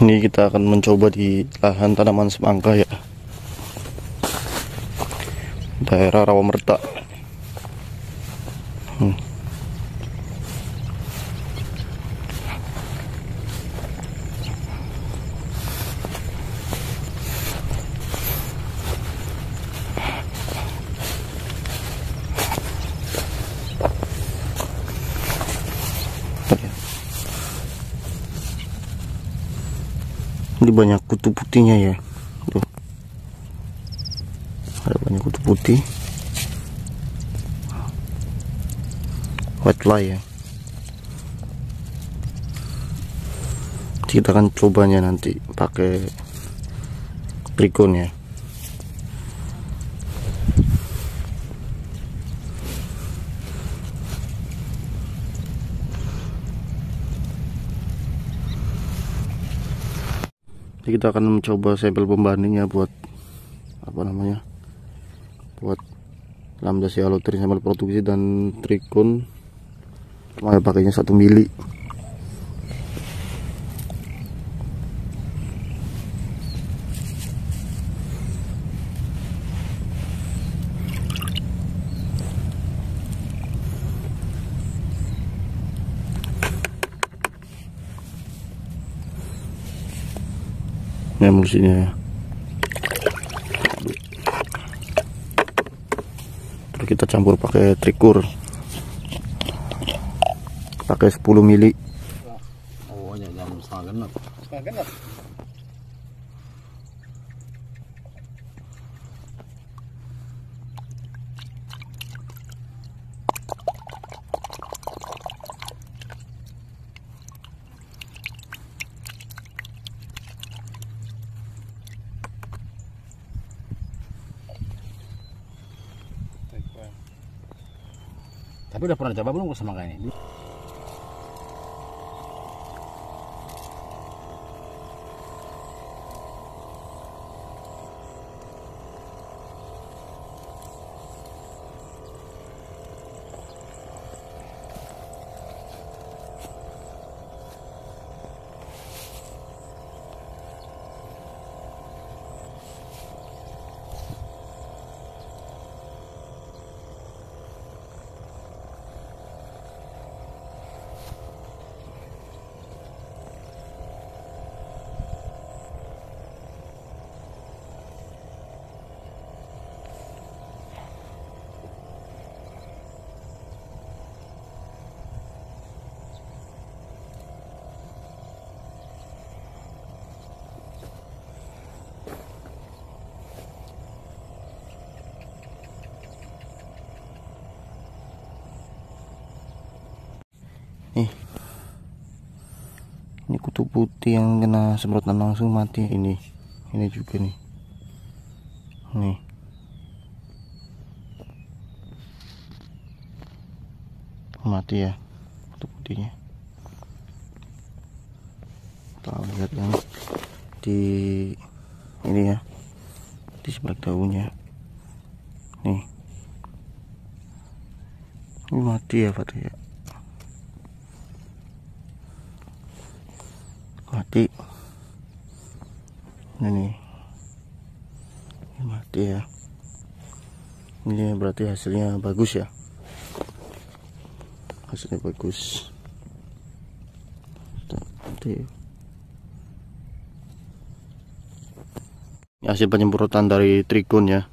ini kita akan mencoba di lahan tanaman semangka ya daerah rawa merta hmm. Ini banyak kutu putihnya ya. Tuh. Ada banyak kutu putih. White fly ya. Kita akan cobanya nanti pakai trikon ya Jadi kita akan mencoba sampel pembandingnya buat apa namanya buat lambda sialotrin sampel produksi dan trikon mau pakainya satu mili ini emulsinya ya terus kita campur pakai trikur. Pakai 10 mili. Oh Tapi udah pernah coba belum kayak ini? Nih ini kutu putih yang kena semprotan langsung mati. Ini. Ini juga nih. Nih. Mati ya kutu putihnya. Kita lihat yang di ini ya. Di sebelah daunnya. Nih. Ini mati ya Pak ya mati. Ini ini mati ya. Ini berarti hasilnya bagus ya? Hasilnya bagus. Nanti. Hasil penyemprotan dari trigon ya.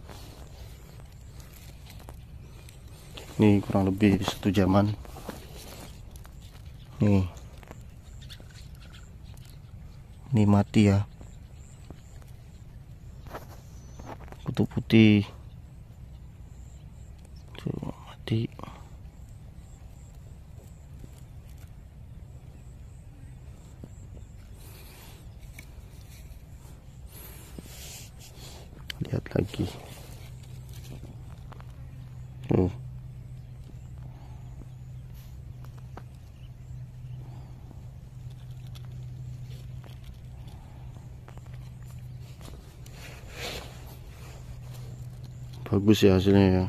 Ini kurang lebih satu jaman. Nih ini mati ya. Kutu putih. Tuh mati. Lihat lagi. Tuh bagus ya hasilnya ya